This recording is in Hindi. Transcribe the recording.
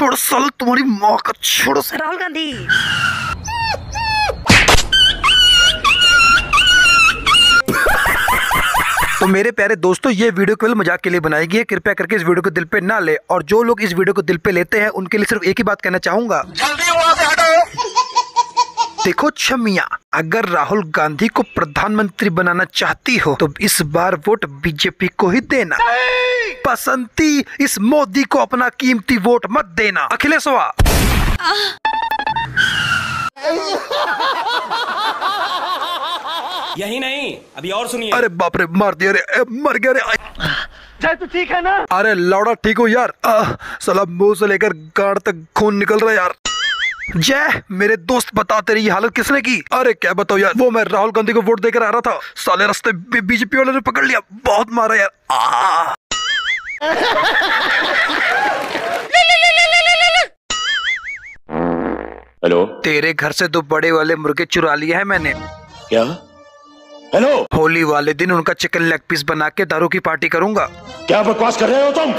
छोड़ साल तुम्हारी माँ का छोड़ो साल। राहुल गांधी। तो मेरे प्यारे दोस्तों ये वीडियो केवल मज़ाक के लिए बनाई गई है। कृपया करके इस वीडियो को दिल पे ना ले। और जो लोग इस वीडियो को दिल पे लेते हैं उनके लिए सिर्फ़ एक ही बात कहना चाहूँगा। जल्दी वहाँ से हटो। देखो छमिया अगर राहुल गांधी को प्रधानमंत्री बनाना चाहती हो तो इस बार वोट बीजेपी को ही देना। बसंती इस मोदी को अपना कीमती वोट मत देना। अखिलेशवा यही नहीं अभी और सुनिए। अरे बाप रे मार दिया रे मर गया रे। जय तू ठीक है ना? अरे लौड़ा ठीक हो यार। आह, मुँह से लेकर गाड़ तक खून निकल रहा है यार। जय मेरे दोस्त बता तेरी हालत किसने की? अरे क्या बताओ यार वो मैं राहुल गांधी को वोट देकर आ रहा था। साले रास्ते बीजेपी वाले ने पकड़ लिया बहुत मारा यार। आह। हेलो? तेरे घर से दो बड़े वाले मुर्गे चुरा लिए हैं मैंने। क्या? हेलो? होली वाले दिन उनका चिकन लेग पीस बना के दारू की पार्टी करूँगा। क्या बकवास कर रहे हो तुम?